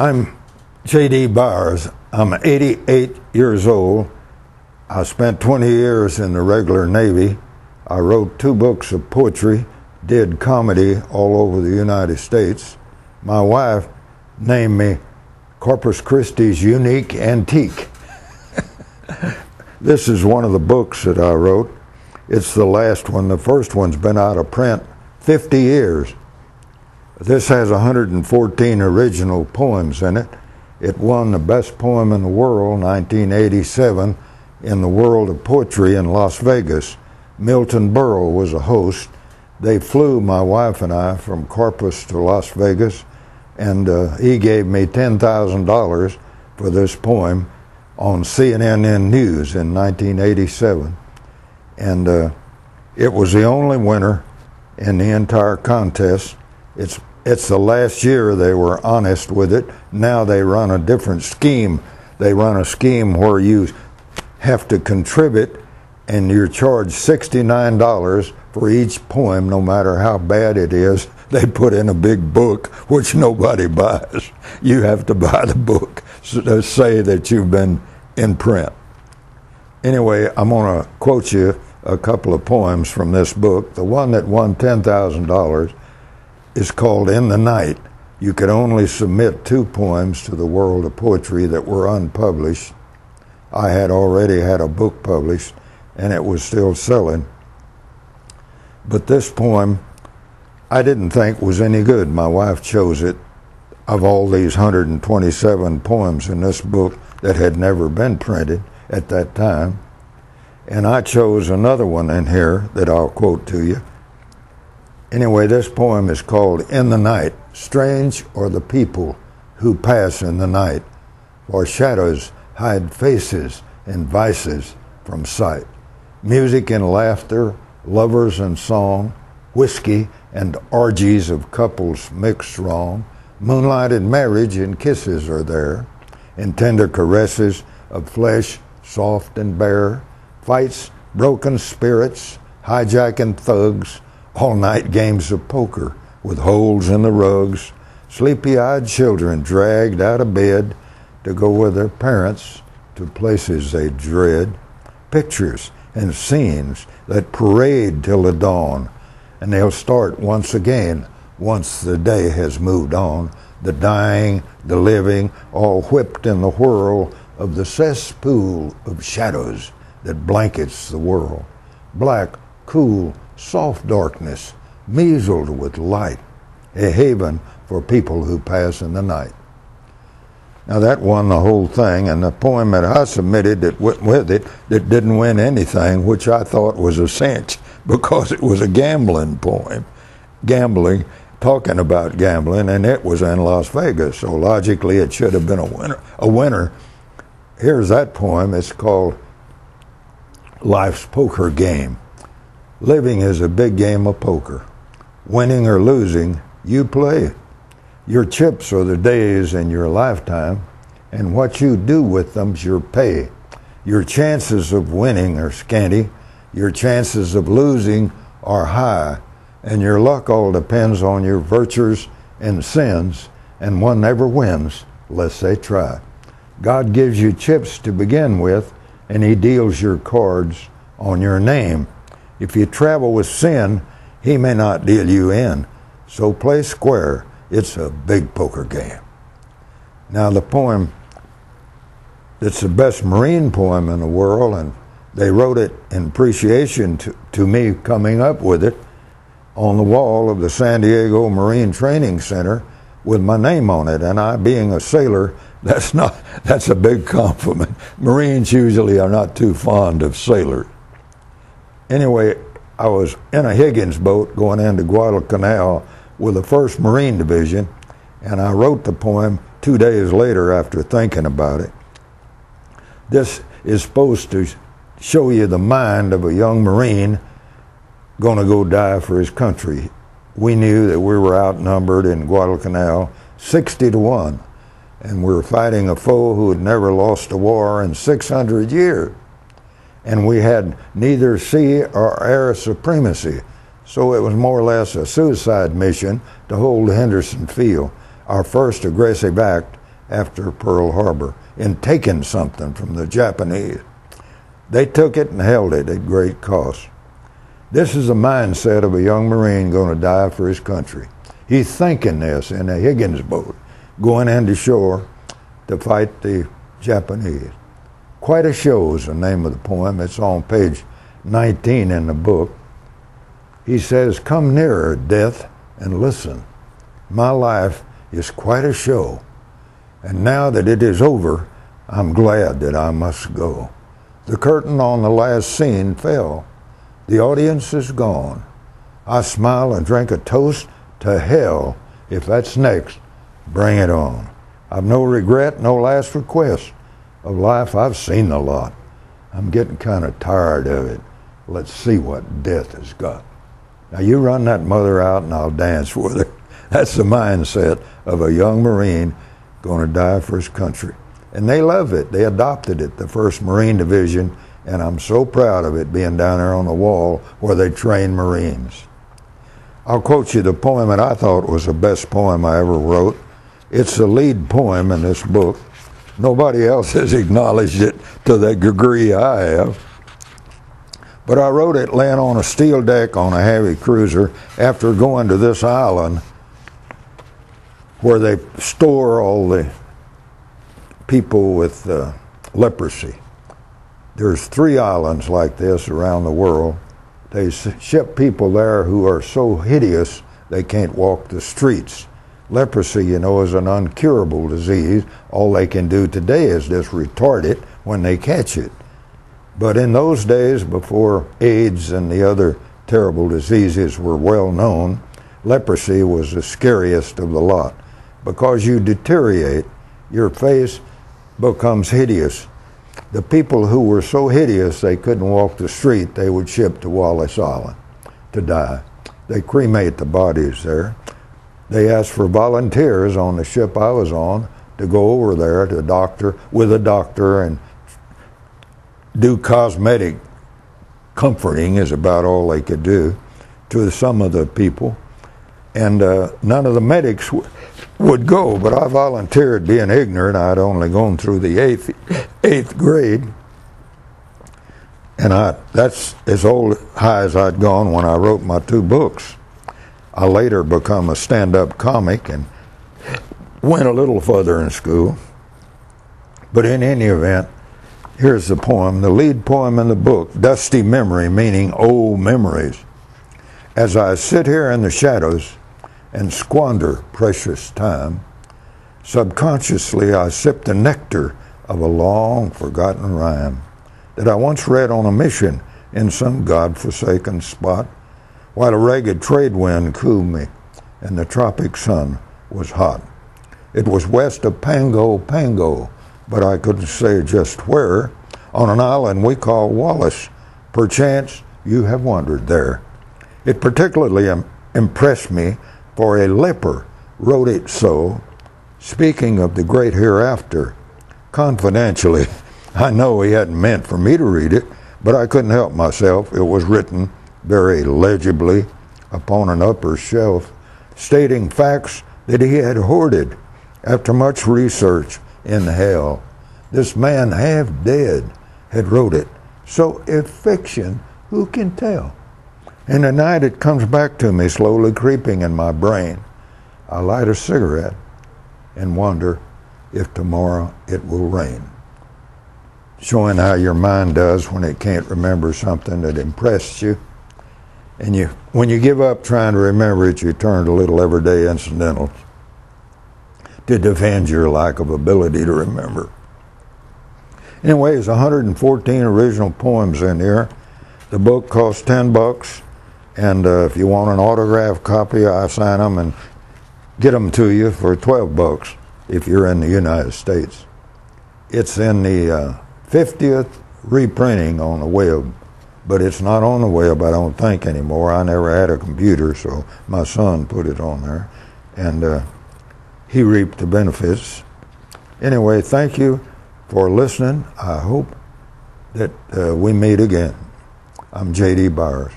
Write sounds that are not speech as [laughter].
I'm J.D. Byars. I'm 88 years old. I spent 20 years in the regular Navy. I wrote two books of poetry, did comedy all over the United States. My wife named me Corpus Christi's Unique Antique. this is one of the books that I wrote. It's the last one. The first one's been out of print 50 years. This has 114 original poems in it. It won the best poem in the world, 1987, in the World of Poetry in Las Vegas. Milton Berle was a host. They flew, my wife and I, from Corpus to Las Vegas, and uh, he gave me $10,000 for this poem on CNN News in 1987. And uh, it was the only winner in the entire contest. It's it's the last year they were honest with it. Now they run a different scheme. They run a scheme where you have to contribute and you're charged $69 for each poem, no matter how bad it is. They put in a big book, which nobody [laughs] buys. You have to buy the book to say that you've been in print. Anyway, I'm going to quote you a couple of poems from this book. The one that won $10,000 is called In the Night. You could only submit two poems to the world of poetry that were unpublished. I had already had a book published and it was still selling. But this poem I didn't think was any good. My wife chose it of all these 127 poems in this book that had never been printed at that time. And I chose another one in here that I'll quote to you. Anyway, this poem is called In the Night. Strange are the people who pass in the night, for shadows hide faces and vices from sight. Music and laughter, lovers and song, whiskey and orgies of couples mixed wrong, moonlight and marriage and kisses are there, and tender caresses of flesh soft and bare, fights, broken spirits, hijacking thugs, all night games of poker with holes in the rugs, sleepy eyed children dragged out of bed to go with their parents to places they dread, pictures and scenes that parade till the dawn, and they'll start once again once the day has moved on, the dying, the living, all whipped in the whirl of the cesspool of shadows that blankets the world. Black, cool, soft darkness, measled with light, a haven for people who pass in the night. Now that won the whole thing, and the poem that I submitted that went with it that didn't win anything, which I thought was a cinch [laughs] because it was a gambling poem, gambling, talking about gambling, and it was in Las Vegas, so logically it should have been a winner. A winner. Here's that poem. It's called "Life's Poker Game." Living is a big game of poker. Winning or losing, you play. Your chips are the days in your lifetime, and what you do with them's your pay. Your chances of winning are scanty, your chances of losing are high, and your luck all depends on your virtues and sins, and one never wins unless they try. God gives you chips to begin with, and He deals your cards on your name. If you travel with sin, he may not deal you in. So play square. It's a big poker game. Now, the poem that's the best Marine poem in the world, and they wrote it in appreciation to, to me coming up with it on the wall of the San Diego Marine Training Center with my name on it. And I, being a sailor, [laughs] that's not that's a big compliment. Marines usually are not too fond of sailors anyway, I was in a Higgins boat going into Guadalcanal with the 1st Marine Division, and I wrote the poem two days later after thinking about it. This is supposed to show you the mind of a young Marine going to go die for his country. We knew that we were outnumbered in Guadalcanal 60 to 1, and we were fighting a foe who had never lost a war in 600 years and we had neither sea or air supremacy. So it was more or less a suicide mission to hold Henderson Field, our first aggressive act after Pearl Harbor in taking something from the Japanese. They took it and held it at great cost. This is the mindset of a young Marine going to die for his country. He's thinking this in a Higgins boat, going into shore to fight the Japanese. Quite a Show is the name of the poem. It's on page 19 in the book. He says, Come nearer, death, and listen. My life is quite a show, and now that it is over, I'm glad that I must go. The curtain on the last scene fell. The audience is gone. I smile and drink a toast to hell. If that's next, bring it on. I've no regret, no last request of life. I've seen a lot. I'm getting kind of tired of it. Let's see what death has got. Now you run that mother out and I'll dance with her. [laughs] That's the mindset of a young Marine going to die for his country. And they love it. They adopted it, the 1st Marine Division, and I'm so proud of it being down there on the wall where they train Marines. I'll quote you the poem that I thought was the best poem I ever wrote. It's the lead poem in this book. Nobody else has acknowledged it to the degree I have. But I wrote it laying on a steel deck on a heavy cruiser after going to this island where they store all the people with uh, leprosy. There's three islands like this around the world. They ship people there who are so hideous they can't walk the streets. Leprosy, you know, is an uncurable disease. All they can do today is just retard it when they catch it. But in those days, before AIDS and the other terrible diseases were well known, leprosy was the scariest of the lot because you deteriorate, your face becomes hideous. The people who were so hideous they couldn't walk the street, they would ship to Wallis Island to die. They cremate the bodies there. They asked for volunteers on the ship I was on to go over there to a doctor with a doctor and do cosmetic comforting is about all they could do to some of the people. And uh, none of the medics w- would go, but I volunteered being ignorant. I'd only gone through the eighth, eighth grade. And I, that's as old high as I'd gone when I wrote my two books. I later become a stand-up comic and went a little further in school. But in any event, here's the poem, the lead poem in the book, Dusty Memory, meaning old memories. As I sit here in the shadows and squander precious time, subconsciously I sip the nectar of a long forgotten rhyme that I once read on a mission in some God-forsaken spot while a ragged trade wind cooled me and the tropic sun was hot. It was west of Pango Pango, but I couldn't say just where, on an island we call Wallis. Perchance you have wandered there. It particularly impressed me, for a leper wrote it so, speaking of the great hereafter. Confidentially, [laughs] I know he hadn't meant for me to read it, but I couldn't help myself. It was written very legibly upon an upper shelf, stating facts that he had hoarded after much research in hell. This man, half dead, had wrote it. So if fiction, who can tell? In the night it comes back to me, slowly creeping in my brain. I light a cigarette and wonder if tomorrow it will rain. Showing how your mind does when it can't remember something that impressed you. And you, when you give up trying to remember it, you turn to little everyday incidentals to defend your lack of ability to remember. Anyway, there's 114 original poems in here. The book costs 10 bucks, and uh, if you want an autographed copy, I sign them and get them to you for 12 bucks if you're in the United States. It's in the uh, 50th reprinting on the web, but it's not on the web, I don't think, anymore. I never had a computer, so my son put it on there, and uh, he reaped the benefits. Anyway, thank you for listening. I hope that uh, we meet again. I'm J.D. Byars.